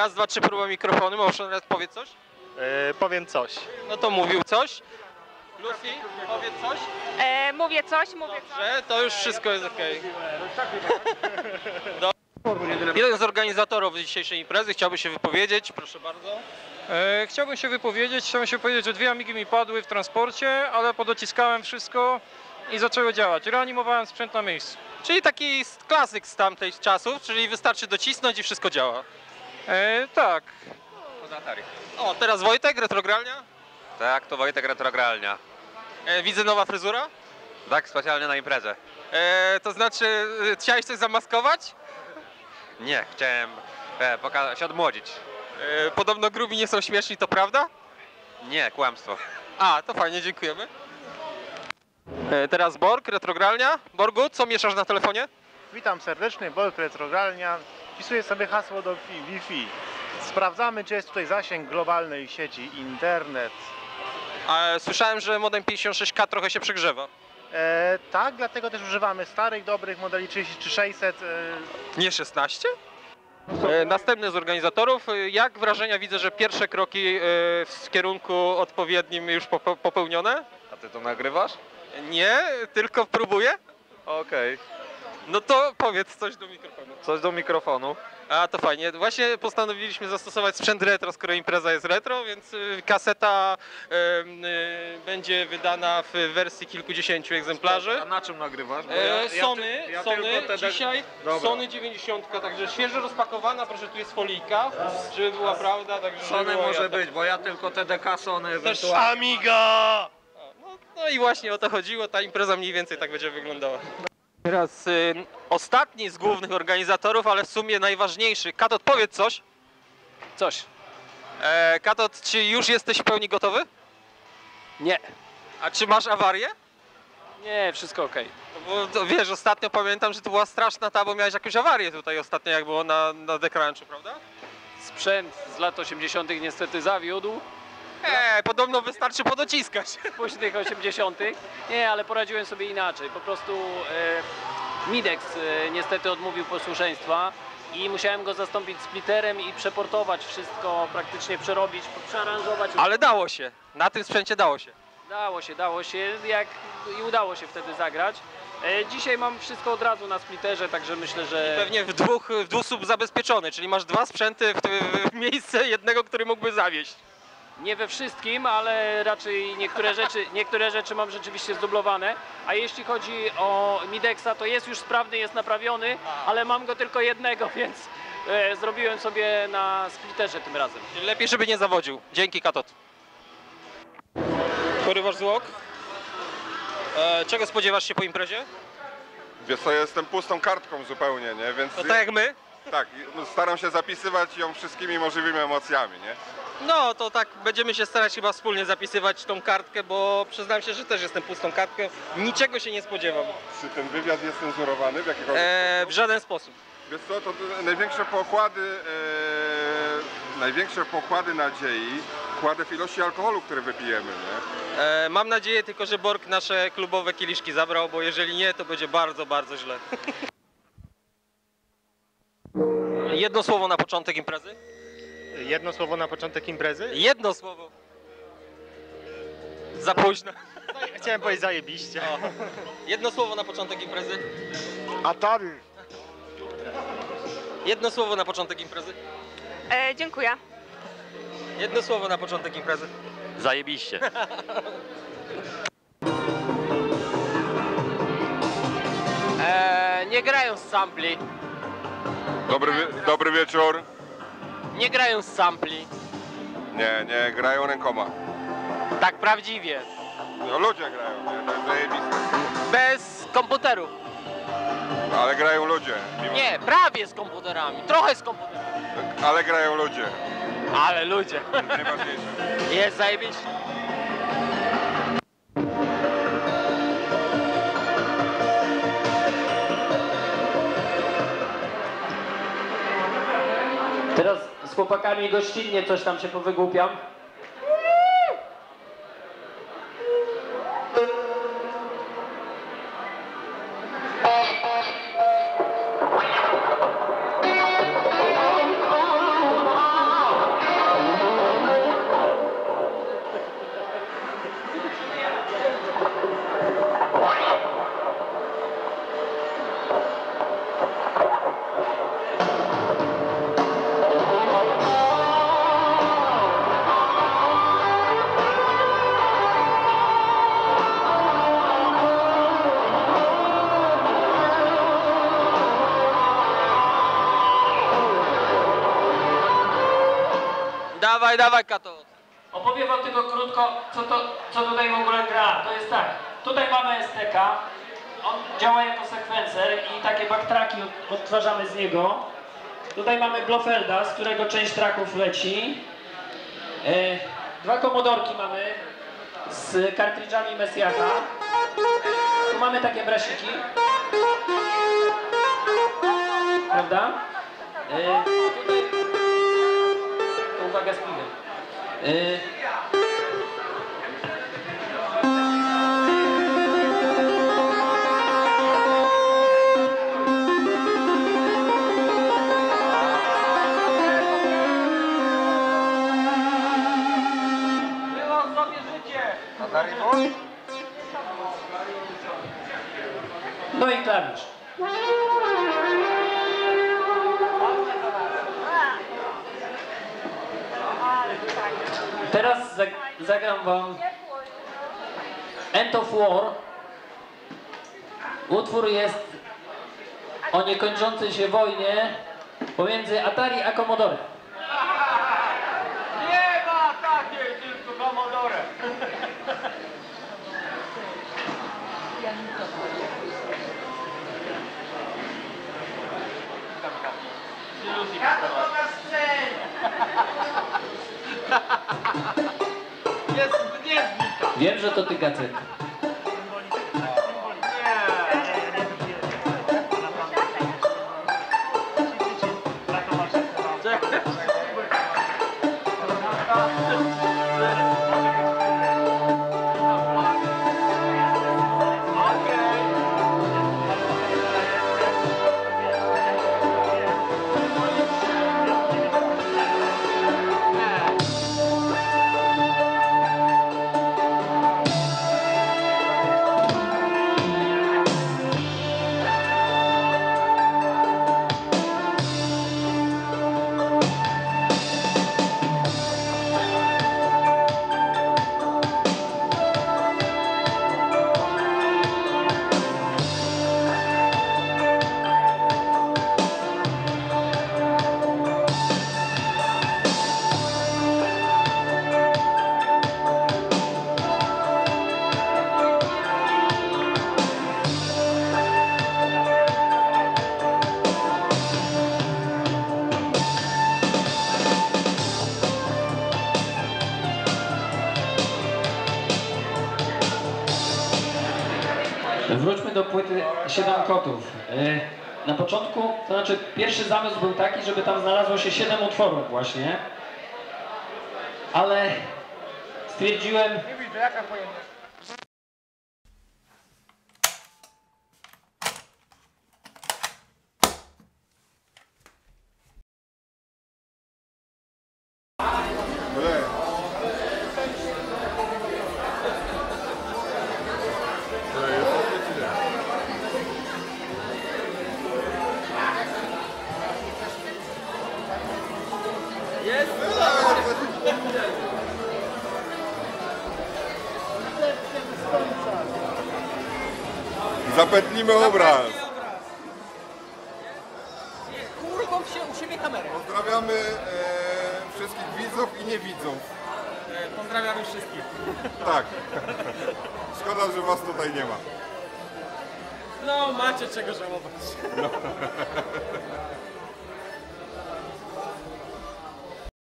Raz, dwa, trzy, próba mikrofonu. Może raz powiedz coś? E, powiem coś. No to mówił coś. Lucy, powiedz coś. E, mówię coś, mówię coś. Dobrze, to już wszystko jest okej. Do- Jeden z organizatorów dzisiejszej imprezy chciałby się wypowiedzieć, proszę bardzo. E, chciałbym się wypowiedzieć, chciałbym się powiedzieć, że dwie amigi mi padły w transporcie, ale podociskałem wszystko i zaczęły działać. Reanimowałem sprzęt na miejscu. Czyli taki klasyk z tamtych czasów, czyli wystarczy docisnąć i wszystko działa. E, tak, O, teraz Wojtek, retrogralnia. Tak, to Wojtek Retrogralnia. E, widzę nowa fryzura. Tak, specjalnie na imprezę. E, to znaczy, e, chciałeś coś zamaskować? Nie, chciałem e, poka- się odmłodzić. E, podobno grubi nie są śmieszni, to prawda? Nie, kłamstwo. A, to fajnie, dziękujemy. E, teraz Borg, retrogralnia. Borgu, co mieszasz na telefonie? Witam serdecznie, Bolk Retrogralnia. Wpisuję sobie hasło do Wi- Wi-Fi. Sprawdzamy, czy jest tutaj zasięg globalnej sieci internet. E, słyszałem, że modem 56K trochę się przegrzewa. E, tak, dlatego też używamy starych, dobrych modeli 3600. E, Nie 16? E, Następny z organizatorów. Jak wrażenia? Widzę, że pierwsze kroki e, w kierunku odpowiednim już pope- popełnione. A ty to nagrywasz? Nie, tylko próbuję. Okej. No to powiedz coś do mikrofonu. Coś do mikrofonu. A to fajnie. Właśnie postanowiliśmy zastosować sprzęt retro, skoro impreza jest retro, więc y, kaseta em, y, będzie wydana w wersji kilkudziesięciu egzemplarzy. A na czym nagrywasz? Bo E, Sony, ty- ja Sony tylko te- dzisiaj Dobra. Sony 90, także świeżo rozpakowana, proszę tu jest folijka, żeby była prawda, także Sony była może być, bo ja tylko TDK Sony Też ewentualnie. Amiga! No, no i właśnie o to chodziło, ta impreza mniej więcej tak będzie wyglądała. Teraz y, ostatni z głównych organizatorów, ale w sumie najważniejszy. Katot, powiedz coś. coś. E, Katot, czy już jesteś w pełni gotowy? Nie, A czy masz awarię? nie, wszystko ok. No Bo to, wiesz, ostatnio pamiętam, że to była straszna ta, bo miałeś jakąś awarię tutaj ostatnio, jak było na, na dekranchu, prawda? Sprzęt z lat 80. niestety zawiódł, Nie, podobno wystarczy podociskać. późnych 80. Nie, ale poradziłem sobie inaczej. Po prostu e, Midex e, niestety odmówił posłuszeństwa i musiałem go zastąpić splitterem i przeportować wszystko, praktycznie przerobić, przearanżować. Ale dało się. Na tym sprzęcie dało się. Dało się, dało się, jak i udało się wtedy zagrać. E, dzisiaj mam wszystko od razu na splitterze, także myślę, że Pewnie w dwóch, w dwóch sub zabezpieczony, czyli masz dwa sprzęty w, w miejsce jednego, który mógłby zawieść. Nie we wszystkim, ale raczej niektóre rzeczy, niektóre rzeczy mam rzeczywiście zdublowane. A jeśli chodzi o Midexa, to jest już sprawny, jest naprawiony, ale mam go tylko jednego, więc e, zrobiłem sobie na splitterze tym razem. Lepiej, żeby nie zawodził. Dzięki, Katot. Porywasz złok? E, czego spodziewasz się po imprezie? Wiesz co, jestem pustą kartką zupełnie, nie? Więc No tak jak my? Tak, staram się zapisywać ją wszystkimi możliwymi emocjami, nie? No to tak będziemy się starać chyba wspólnie zapisywać tą kartkę, bo przyznam się, że też jestem pustą kartką. Niczego się nie spodziewam. Czy ten wywiad jest cenzurowany w jakikolwiek E, w żaden sposób. Wiesz co, to największe pokłady, e, największe pokłady nadziei kładę w ilości alkoholu, który wypijemy, nie? E, mam nadzieję tylko, że Borg nasze klubowe kieliszki zabrał, bo jeżeli nie, to będzie bardzo, bardzo źle. Jedno słowo na początek imprezy? Jedno słowo na początek imprezy? Jedno słowo. Za późno. Chciałem powiedzieć zajebiście. O. Jedno słowo na początek imprezy. Atari! Jedno słowo na początek imprezy. E, dziękuję. Jedno słowo na początek imprezy. Zajebiście. Eee, nie grają z sampli. Dobry, wie- dobry wieczór. Nie grają z sampli. Nie, nie, grają rękoma. Tak prawdziwie. No, ludzie grają, nie? To jest zajebiste. Bez komputerów. Ale grają ludzie. Mimo- Nie, prawie z komputerami. Trochę z komputerami. Ale grają ludzie. Ale ludzie. Najważniejsze. Jest zajebiście. Teraz z chłopakami gościnnie coś tam się powygłupiam. Dawaj, dawaj Kato. Opowiem wam tylko krótko, co, to, co tutaj w ogóle gra. To jest tak, tutaj mamy STK, on działa jako sekwencer i takie backtracki od- odtwarzamy z niego. Tutaj mamy Blofelda, z którego część tracków leci. E, dwa komodorki mamy z kartridżami Messiacha. Tu mamy takie brasiki. Prawda? E, tutaj... To uwaga z piwem. E, No i klawisz. Teraz zag zagram wam End of War. Utwór jest o niekończącej się wojnie pomiędzy Atari a Commodore. Nie ma takiej, tylko Commodore. Wiem, że Wróćmy do płyty Siedem Kotów. E, Na początku, to znaczy pierwszy zamysł był taki, żeby tam znalazło się siedem utworów właśnie. Ale stwierdziłem, Zapętlimy obraz. Kurwą się u siebie kamerę. Pozdrawiamy e, wszystkich widzów i niewidzów. Pozdrawiamy wszystkich. Tak. Szkoda, że was tutaj nie ma. No, macie czego żałować.